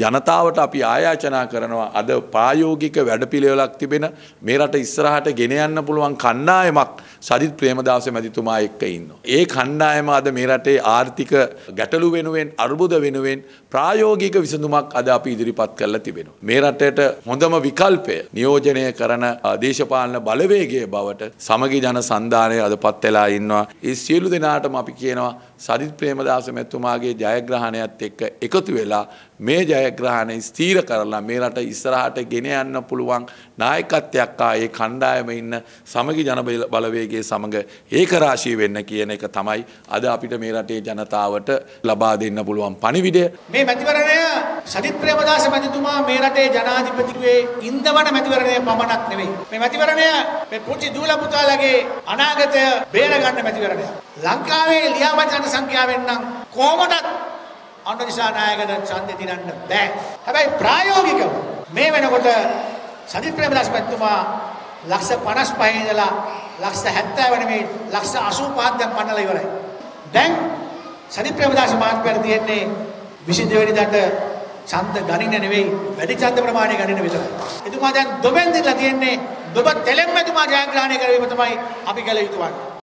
ජනතාවට අපි ආයාචනා කරනවා අද ප්‍රායෝගික වැඩපිළිවෙලක් තිබෙන මේ රට ඉස්සරහට ගෙන යන්න පුළුවන් කණ්ඩායමක් සජිත් ප්‍රේමදාස මැතිතුමා එක්ක ඉන්නවා. ඒ කණ්ඩායම අද මේ රටේ ආර්ථික ගැටලු වෙනුවෙන් අර්බුද වෙනුවෙන් ප්‍රායෝගික විසඳුමක් අද අපි ඉදිරිපත් කරලා තිබෙනවා. මේ රටට හොඳම විකල්පය නියෝජනය කරන දේශපාලන බලවේගයේ බවට සමගි ජන සන්ධානය අද පත් වෙලා ඉන්නවා. ඒ සියලු දෙනාටම අපි කියනවා සජිත් ප්‍රේමදාස මැතිතුමාගේ ජයග්‍රහණයත් එක්ක එකතු වෙලා මේ ජයග්‍රහණය ස්ථීර කරලා මේ රට ඉස්සරහට ගෙන යන්න පුළුවන් නායකත්වයක් ආ ඒ කණ්ඩායම ඉන්න සමගි ජන බලවේගයේ සමග ඒකරාශී වෙන්න කියන එක තමයි අද අපිට මේ රටේ ජනතාවට ලබා දෙන්න පුළුවන් පණිවිඩය. මේ මැතිවරණය සජිත් ප්‍රේමදාස මැතිතුමා මේ රටේ ජනාධිපතිතුවේ ඉන්දවන මැතිවරණය පමණක් නෙවෙයි. මේ මැතිවරණය මේ පුංචි දූල පුතාලගේ අනාගතය බේරගන්න මැතිවරණයක්. ලංකාවේ ලියාපදිංචි සංඛ්‍යාවෙන් නම් කොහොමදත් අනුර දිසානායකට ඡන්දෙ දිනන්න බෑ. හැබැයි ප්‍රායෝගිකව මේ වෙනකොට සජිත් ප්‍රේමදාස මැතිතුමා ලක්ෂ 55 ඉඳලා ලක්ෂ 70 වෙන මේ ලක්ෂ 85ක් දැන් පන්නලා ඉවරයි. දැන් සජිත් ප්‍රේමදාස මහත්මයාට තියෙන්නේ 22 වෙනිදාට ඡන්ද ගණින්න නෙවෙයි වැඩි ඡන්ද ප්‍රමාණය ගණින්න විතරයි. එතුමා දැන් දොබෙන් දිලා තියෙන්නේ දොබ තෙලෙන් මෙතුමා ජයග්‍රහණය කරවීම තමයි අපි කළ යුතු වන්නේ.